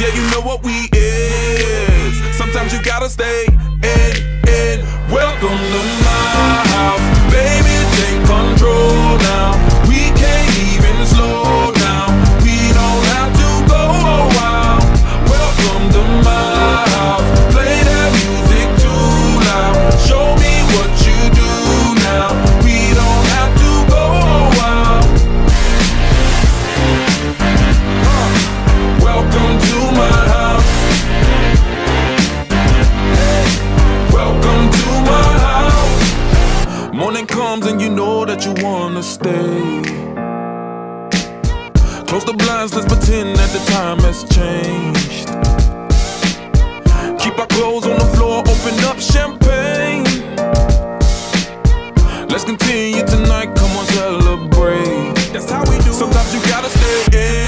Yeah, you know what we is. Sometimes you gotta stay in, in. Welcome to Morning comes and you know that you wanna stay. Close the blinds, let's pretend that the time has changed. Keep our clothes on the floor, open up champagne. Let's continue tonight, come on, celebrate. That's how we do. Sometimes you gotta stay in.